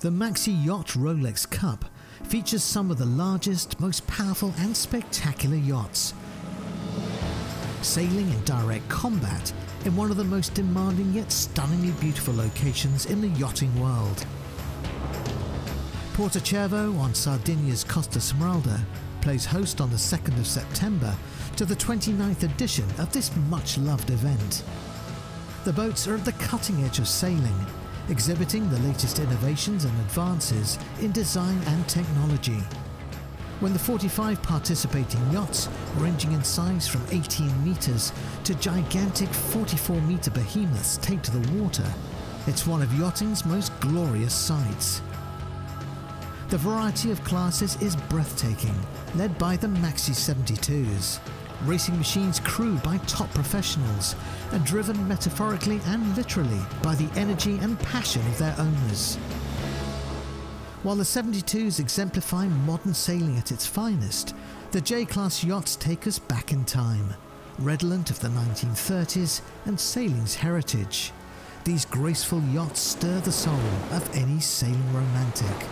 The Maxi Yacht Rolex Cup features some of the largest, most powerful and spectacular yachts. Sailing in direct combat in one of the most demanding yet stunningly beautiful locations in the yachting world. Porto on Sardinia's Costa Smeralda plays host on the 2nd of September to the 29th edition of this much loved event. The boats are at the cutting edge of sailing exhibiting the latest innovations and advances in design and technology. When the 45 participating yachts, ranging in size from 18 metres to gigantic 44 metre behemoths, take to the water, it's one of yachting's most glorious sights. The variety of classes is breathtaking, led by the Maxi 72s racing machines crewed by top professionals and driven metaphorically and literally by the energy and passion of their owners. While the 72s exemplify modern sailing at its finest, the J-class yachts take us back in time, redolent of the 1930s and sailing's heritage. These graceful yachts stir the soul of any sailing romantic.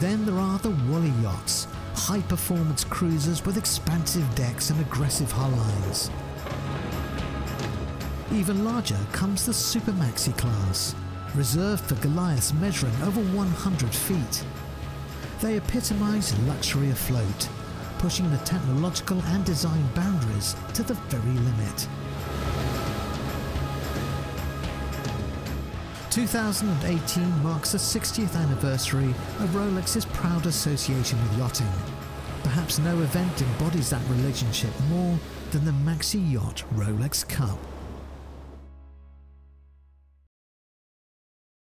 Then there are the Wally yachts, high performance cruisers with expansive decks and aggressive hull lines. Even larger comes the Super Maxi class, reserved for Goliaths measuring over 100 feet. They epitomise luxury afloat, pushing the technological and design boundaries to the very limit. 2018 marks the 60th anniversary of Rolex's proud association with yachting. Perhaps no event embodies that relationship more than the Maxi Yacht Rolex Cup.